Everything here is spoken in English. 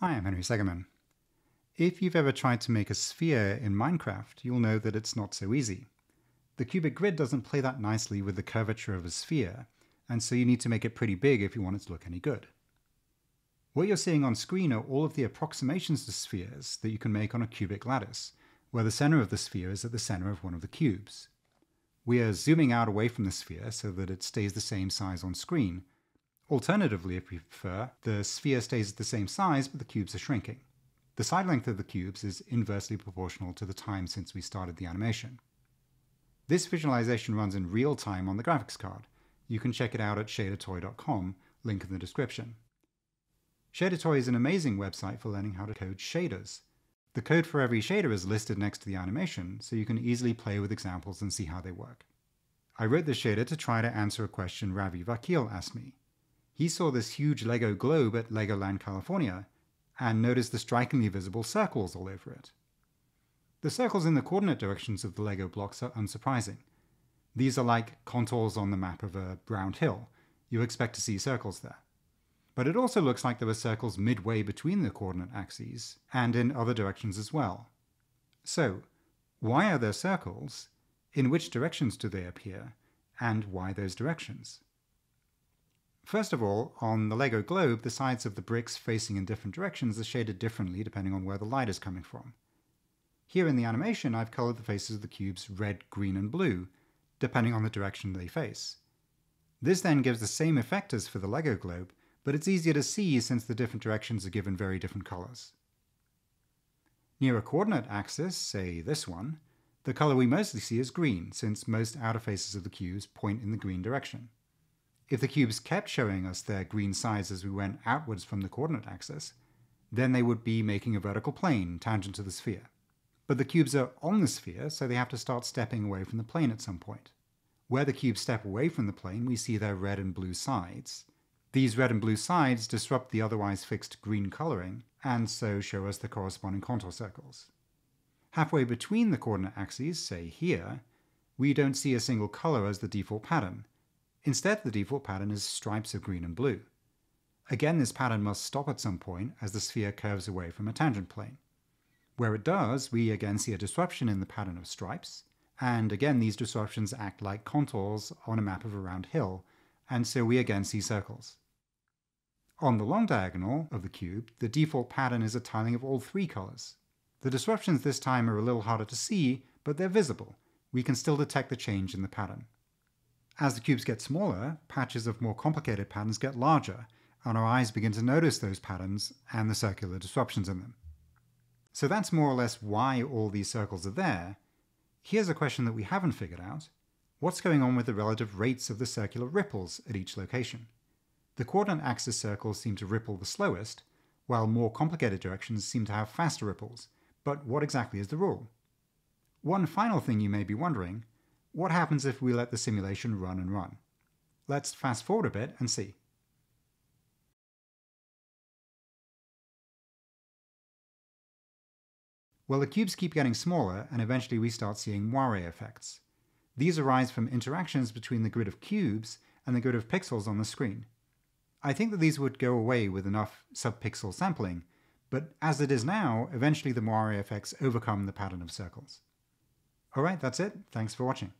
Hi, I'm Henry Segerman. If you've ever tried to make a sphere in Minecraft, you'll know that it's not so easy. The cubic grid doesn't play that nicely with the curvature of a sphere, and so you need to make it pretty big if you want it to look any good. What you're seeing on screen are all of the approximations to spheres that you can make on a cubic lattice, where the center of the sphere is at the center of one of the cubes. We are zooming out away from the sphere so that it stays the same size on screen, Alternatively, if we prefer, the sphere stays at the same size, but the cubes are shrinking. The side length of the cubes is inversely proportional to the time since we started the animation. This visualization runs in real time on the graphics card. You can check it out at shadertoy.com, link in the description. ShaderToy is an amazing website for learning how to code shaders. The code for every shader is listed next to the animation, so you can easily play with examples and see how they work. I wrote this shader to try to answer a question Ravi Vakil asked me. He saw this huge Lego globe at Legoland, California, and noticed the strikingly visible circles all over it. The circles in the coordinate directions of the Lego blocks are unsurprising. These are like contours on the map of a round hill. You expect to see circles there. But it also looks like there were circles midway between the coordinate axes and in other directions as well. So, why are there circles? In which directions do they appear? And why those directions? First of all, on the Lego globe, the sides of the bricks facing in different directions are shaded differently depending on where the light is coming from. Here in the animation, I've colored the faces of the cubes red, green, and blue, depending on the direction they face. This then gives the same effect as for the Lego globe, but it's easier to see since the different directions are given very different colors. Near a coordinate axis, say this one, the color we mostly see is green, since most outer faces of the cubes point in the green direction. If the cubes kept showing us their green sides as we went outwards from the coordinate axis, then they would be making a vertical plane tangent to the sphere. But the cubes are on the sphere, so they have to start stepping away from the plane at some point. Where the cubes step away from the plane, we see their red and blue sides. These red and blue sides disrupt the otherwise fixed green coloring, and so show us the corresponding contour circles. Halfway between the coordinate axes, say here, we don't see a single color as the default pattern, Instead, the default pattern is stripes of green and blue. Again, this pattern must stop at some point as the sphere curves away from a tangent plane. Where it does, we again see a disruption in the pattern of stripes, and again these disruptions act like contours on a map of a round hill, and so we again see circles. On the long diagonal of the cube, the default pattern is a tiling of all three colors. The disruptions this time are a little harder to see, but they're visible. We can still detect the change in the pattern. As the cubes get smaller, patches of more complicated patterns get larger, and our eyes begin to notice those patterns and the circular disruptions in them. So that's more or less why all these circles are there. Here's a question that we haven't figured out. What's going on with the relative rates of the circular ripples at each location? The coordinate axis circles seem to ripple the slowest, while more complicated directions seem to have faster ripples. But what exactly is the rule? One final thing you may be wondering, what happens if we let the simulation run and run? Let's fast forward a bit and see. Well, the cubes keep getting smaller, and eventually we start seeing moire effects. These arise from interactions between the grid of cubes and the grid of pixels on the screen. I think that these would go away with enough subpixel sampling, but as it is now, eventually the moire effects overcome the pattern of circles. Alright, that's it. Thanks for watching.